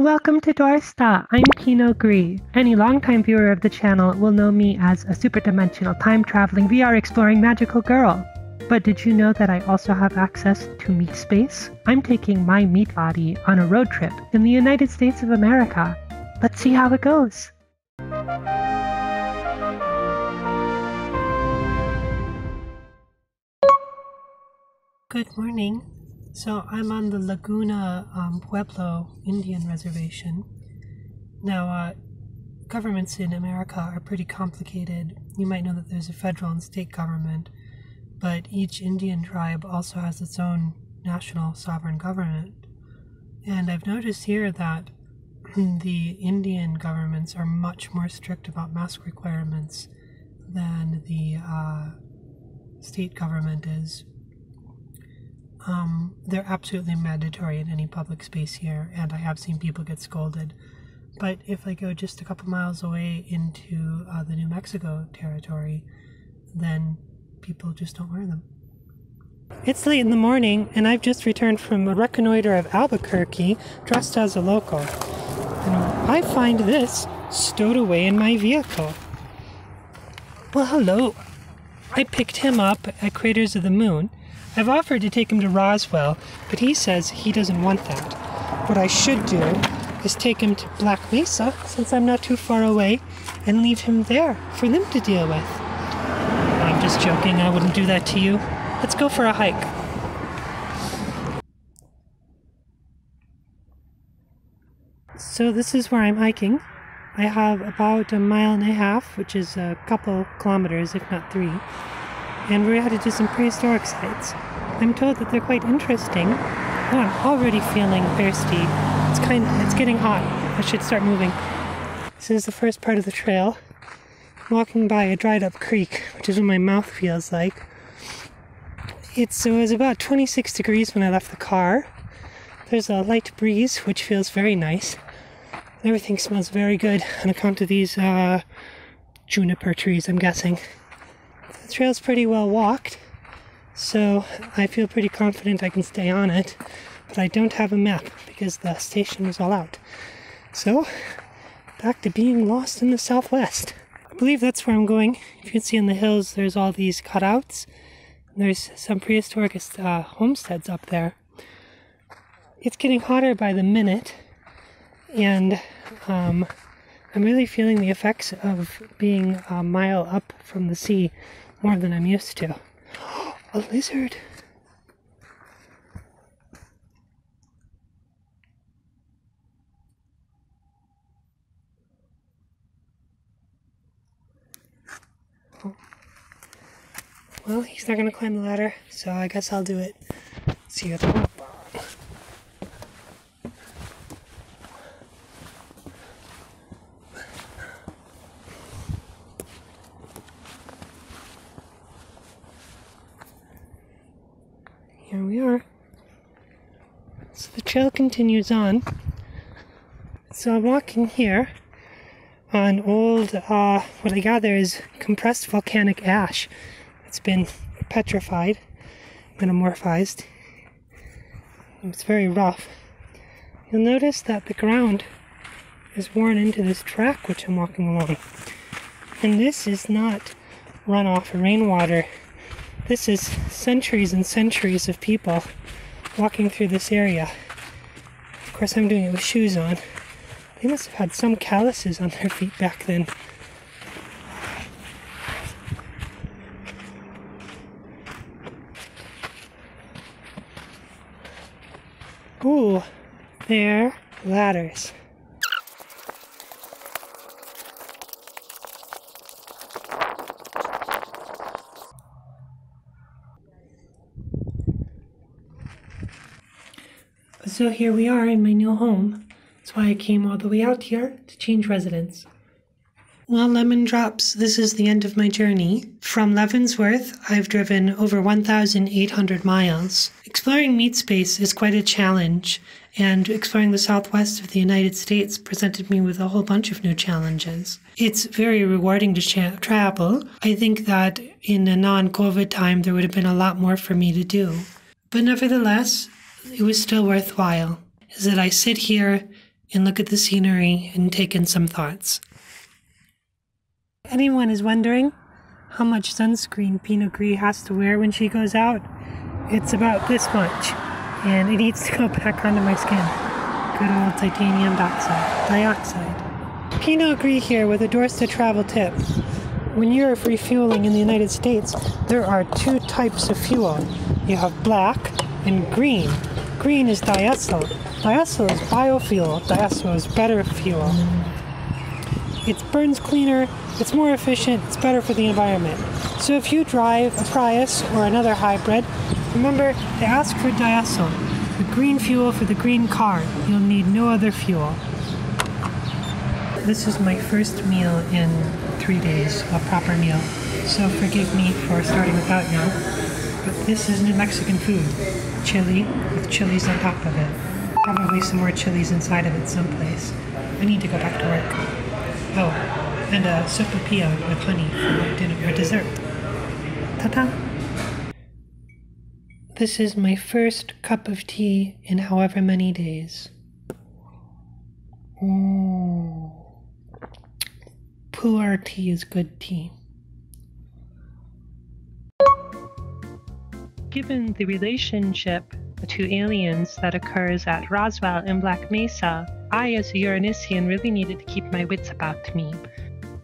Welcome to Doorsta. I'm Pinot Gris. Any longtime viewer of the channel will know me as a superdimensional time traveling VR exploring magical girl. But did you know that I also have access to meat space? I'm taking my meat body on a road trip in the United States of America. Let's see how it goes. Good morning. So I'm on the Laguna um, Pueblo Indian Reservation. Now, uh, governments in America are pretty complicated. You might know that there's a federal and state government, but each Indian tribe also has its own national sovereign government. And I've noticed here that the Indian governments are much more strict about mask requirements than the uh, state government is. Um, they're absolutely mandatory in any public space here, and I have seen people get scolded. But if I go just a couple miles away into uh, the New Mexico territory, then people just don't wear them. It's late in the morning, and I've just returned from a reconnoiter of Albuquerque dressed as a local. And I find this stowed away in my vehicle. Well, hello. I picked him up at Craters of the Moon I've offered to take him to Roswell, but he says he doesn't want that. What I should do is take him to Black Mesa, since I'm not too far away, and leave him there for them to deal with. I'm just joking, I wouldn't do that to you. Let's go for a hike. So this is where I'm hiking. I have about a mile and a half, which is a couple kilometers, if not three and we're headed to some prehistoric sites. I'm told that they're quite interesting. Oh, I'm already feeling thirsty. It's kind it's getting hot. I should start moving. This is the first part of the trail. Walking by a dried up creek, which is what my mouth feels like. It's, it was about 26 degrees when I left the car. There's a light breeze, which feels very nice. Everything smells very good on account of these uh, juniper trees, I'm guessing. The trail's pretty well walked, so I feel pretty confident I can stay on it, but I don't have a map because the station is all out. So, back to being lost in the southwest. I believe that's where I'm going. If you can see in the hills there's all these cutouts. There's some prehistoric uh, homesteads up there. It's getting hotter by the minute, and um, I'm really feeling the effects of being a mile up from the sea more than I'm used to. A lizard! Well, he's not gonna climb the ladder, so I guess I'll do it. See you at the here we are. So the trail continues on. So I'm walking here on old, uh, what I gather is compressed volcanic ash. It's been petrified, metamorphized. It's very rough. You'll notice that the ground is worn into this track which I'm walking along. And this is not runoff or rainwater this is centuries and centuries of people walking through this area. Of course, I'm doing it with shoes on. They must have had some calluses on their feet back then. Ooh, they're ladders. So here we are in my new home. That's why I came all the way out here to change residence. Well, lemon drops, this is the end of my journey. From Leavenworth, I've driven over 1,800 miles. Exploring meat space is quite a challenge, and exploring the southwest of the United States presented me with a whole bunch of new challenges. It's very rewarding to travel. I think that in a non COVID time, there would have been a lot more for me to do. But nevertheless, it was still worthwhile is that I sit here and look at the scenery and take in some thoughts. Anyone is wondering how much sunscreen Pinot Gris has to wear when she goes out? It's about this much, and it needs to go back onto my skin. Good old titanium dioxide. dioxide. Pinot Gris here with a Doorsta Travel tip. When you're refueling in the United States, there are two types of fuel. You have black and green. Green is diacetyl. Diacetyl is biofuel. Diacetyl is better fuel. It burns cleaner, it's more efficient, it's better for the environment. So if you drive a Prius or another hybrid, remember to ask for diacetyl, the green fuel for the green car. You'll need no other fuel. This is my first meal in three days, a proper meal. So forgive me for starting without you. But this is New Mexican food. Chili with chilies on top of it. Probably some more chilies inside of it someplace. I need to go back to work. Oh, and a sopapilla with honey for dinner or dessert. Ta-ta! This is my first cup of tea in however many days. Ooh. Pu'er tea is good tea. Given the relationship to aliens that occurs at Roswell in Black Mesa, I, as a Uranisian, really needed to keep my wits about me.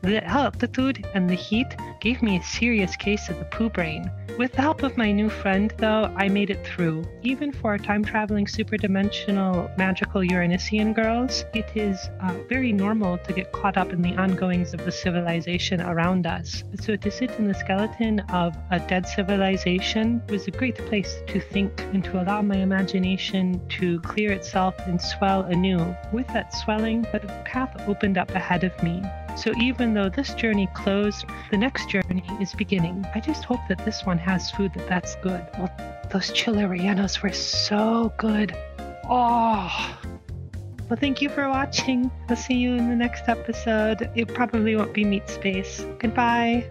The altitude and the heat gave me a serious case of the poo brain. With the help of my new friend, though, I made it through. Even for time traveling, superdimensional, magical Uranisian girls, it is uh, very normal to get caught up in the ongoings of the civilization around us. So to sit in the skeleton of a dead civilization was a great place to think and to allow my imagination to clear itself and swell anew. With that swelling, a path opened up ahead of me. So even though this journey closed, the next journey is beginning. I just hope that this one has food that that's good. Well, those chili rellenos were so good. Oh. Well, thank you for watching. I'll see you in the next episode. It probably won't be Meat Space. Goodbye.